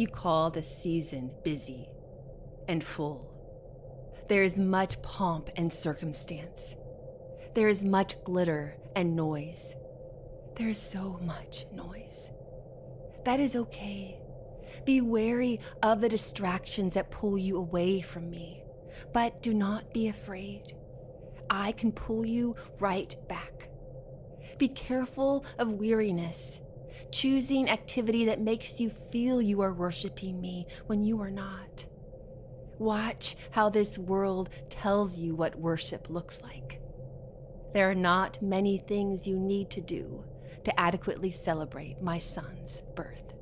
you call the season busy and full. There is much pomp and circumstance. There is much glitter and noise. There is so much noise. That is okay. Be wary of the distractions that pull you away from me, but do not be afraid. I can pull you right back. Be careful of weariness, choosing activity that makes you feel you are worshiping me when you are not. Watch how this world tells you what worship looks like. There are not many things you need to do to adequately celebrate my son's birth.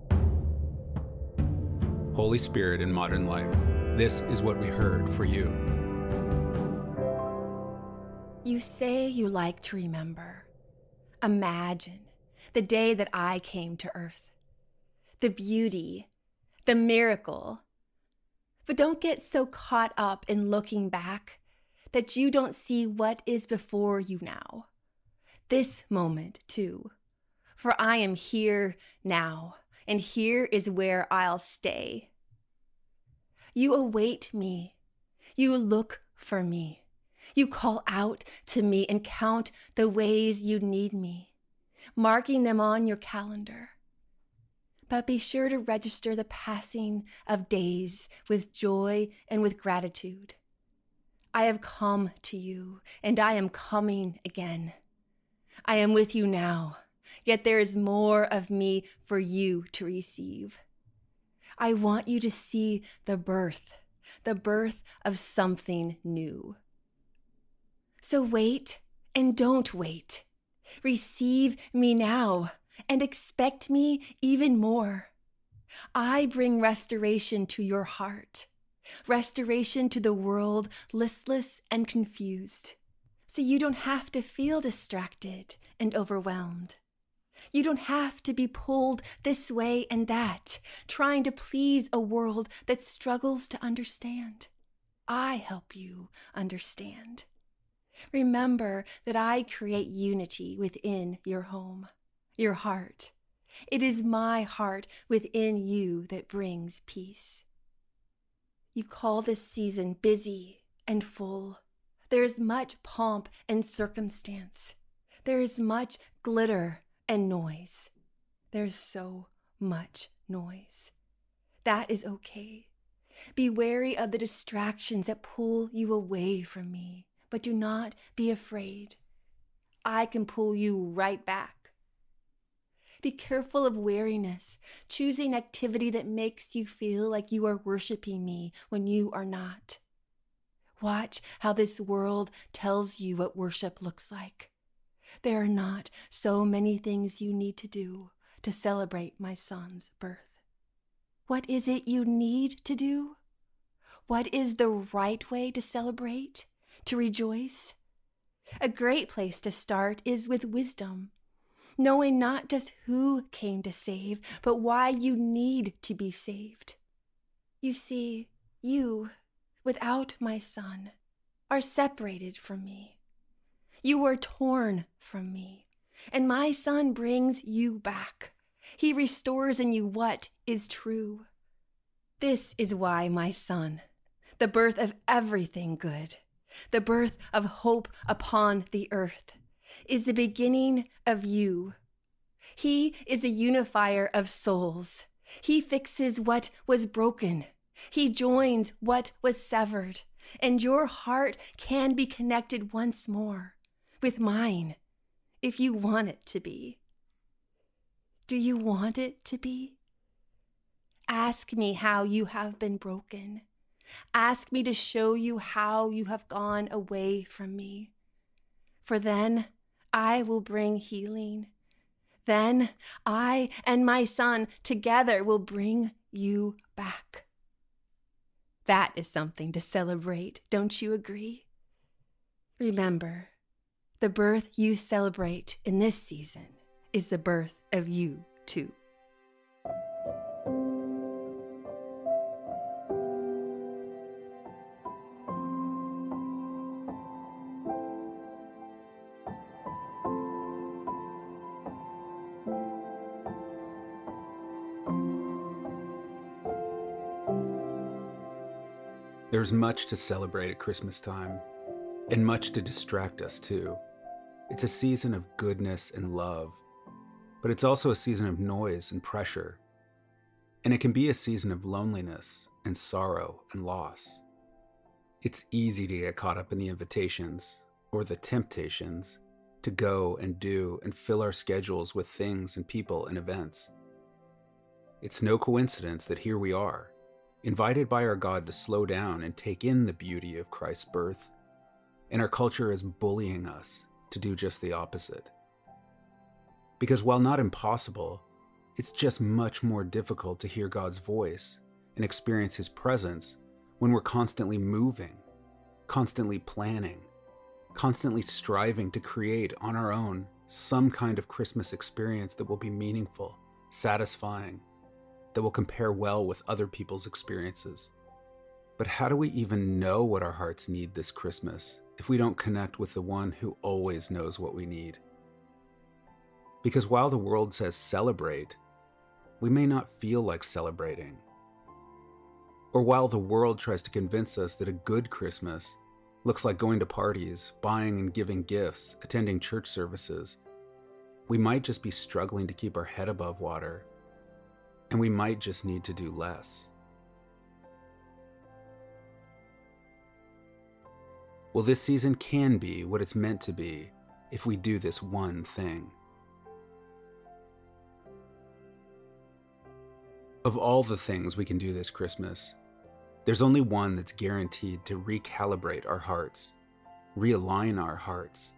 Holy Spirit in modern life, this is what we heard for you. You say you like to remember. Imagine the day that I came to earth. The beauty, the miracle, but don't get so caught up in looking back that you don't see what is before you now. This moment, too. For I am here now, and here is where I'll stay. You await me. You look for me. You call out to me and count the ways you need me, marking them on your calendar but be sure to register the passing of days with joy and with gratitude. I have come to you, and I am coming again. I am with you now, yet there is more of me for you to receive. I want you to see the birth, the birth of something new. So wait and don't wait. Receive me now and expect me even more. I bring restoration to your heart, restoration to the world listless and confused. So you don't have to feel distracted and overwhelmed. You don't have to be pulled this way and that, trying to please a world that struggles to understand. I help you understand. Remember that I create unity within your home your heart. It is my heart within you that brings peace. You call this season busy and full. There is much pomp and circumstance. There is much glitter and noise. There's so much noise. That is okay. Be wary of the distractions that pull you away from me, but do not be afraid. I can pull you right back. Be careful of weariness, choosing activity that makes you feel like you are worshiping me when you are not. Watch how this world tells you what worship looks like. There are not so many things you need to do to celebrate my son's birth. What is it you need to do? What is the right way to celebrate, to rejoice? A great place to start is with wisdom knowing not just who came to save, but why you need to be saved. You see, you, without my son, are separated from me. You were torn from me, and my son brings you back. He restores in you what is true. This is why my son, the birth of everything good, the birth of hope upon the earth, is the beginning of you. He is a unifier of souls. He fixes what was broken. He joins what was severed. And your heart can be connected once more with mine if you want it to be. Do you want it to be? Ask me how you have been broken. Ask me to show you how you have gone away from me. For then I will bring healing. Then I and my son together will bring you back. That is something to celebrate, don't you agree? Remember, the birth you celebrate in this season is the birth of you too. There's much to celebrate at Christmas time, and much to distract us too. It's a season of goodness and love, but it's also a season of noise and pressure. And it can be a season of loneliness and sorrow and loss. It's easy to get caught up in the invitations or the temptations to go and do and fill our schedules with things and people and events. It's no coincidence that here we are, invited by our God to slow down and take in the beauty of Christ's birth, and our culture is bullying us to do just the opposite. Because while not impossible, it's just much more difficult to hear God's voice and experience His presence when we're constantly moving, constantly planning, constantly striving to create on our own some kind of Christmas experience that will be meaningful, satisfying, that will compare well with other people's experiences. But how do we even know what our hearts need this Christmas if we don't connect with the one who always knows what we need? Because while the world says celebrate, we may not feel like celebrating. Or while the world tries to convince us that a good Christmas looks like going to parties, buying and giving gifts, attending church services, we might just be struggling to keep our head above water, and we might just need to do less. Well, this season can be what it's meant to be if we do this one thing. Of all the things we can do this Christmas, there's only one that's guaranteed to recalibrate our hearts, realign our hearts,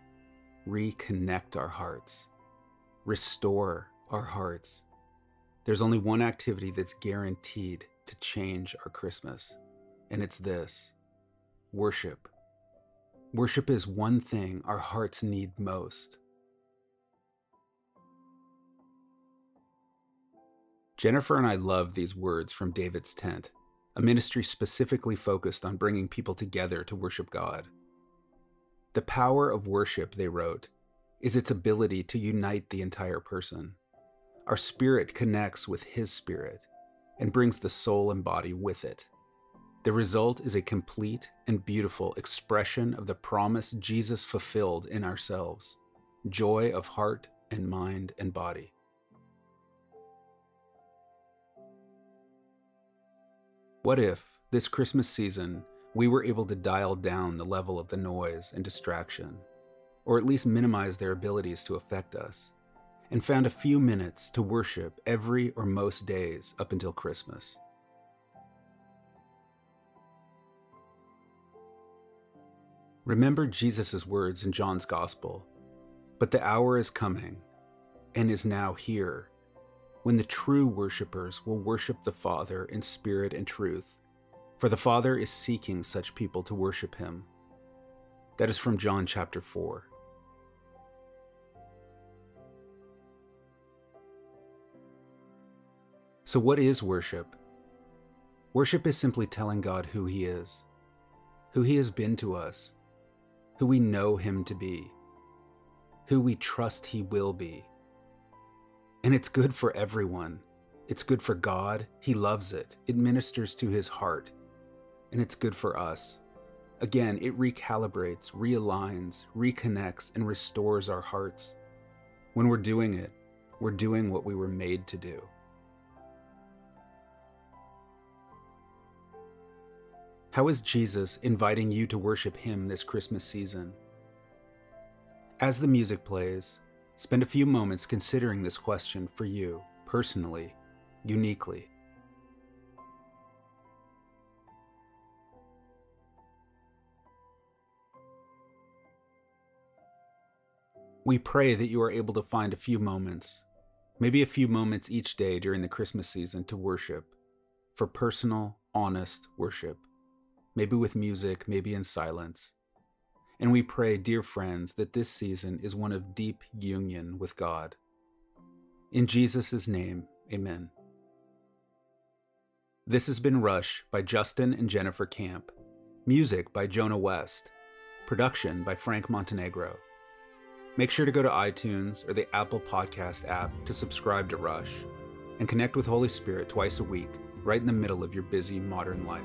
reconnect our hearts, restore our hearts. There's only one activity that's guaranteed to change our Christmas, and it's this worship. Worship is one thing our hearts need most. Jennifer and I love these words from David's Tent a ministry specifically focused on bringing people together to worship God. The power of worship, they wrote, is its ability to unite the entire person. Our spirit connects with His spirit and brings the soul and body with it. The result is a complete and beautiful expression of the promise Jesus fulfilled in ourselves joy of heart and mind and body. What if, this Christmas season, we were able to dial down the level of the noise and distraction, or at least minimize their abilities to affect us, and found a few minutes to worship every or most days up until Christmas? Remember Jesus' words in John's Gospel But the hour is coming, and is now here when the true worshippers will worship the Father in spirit and truth, for the Father is seeking such people to worship him. That is from John chapter 4. So, what is worship? Worship is simply telling God who He is, who He has been to us, who we know Him to be, who we trust He will be. And it's good for everyone. It's good for God. He loves it. It ministers to his heart. And it's good for us. Again, it recalibrates, realigns, reconnects, and restores our hearts. When we're doing it, we're doing what we were made to do. How is Jesus inviting you to worship Him this Christmas season? As the music plays, Spend a few moments considering this question for you, personally, uniquely. We pray that you are able to find a few moments, maybe a few moments each day during the Christmas season to worship, for personal, honest worship, maybe with music, maybe in silence. And we pray, dear friends, that this season is one of deep union with God. In Jesus' name, amen. This has been Rush by Justin and Jennifer Camp. Music by Jonah West. Production by Frank Montenegro. Make sure to go to iTunes or the Apple Podcast app to subscribe to Rush and connect with Holy Spirit twice a week, right in the middle of your busy modern life.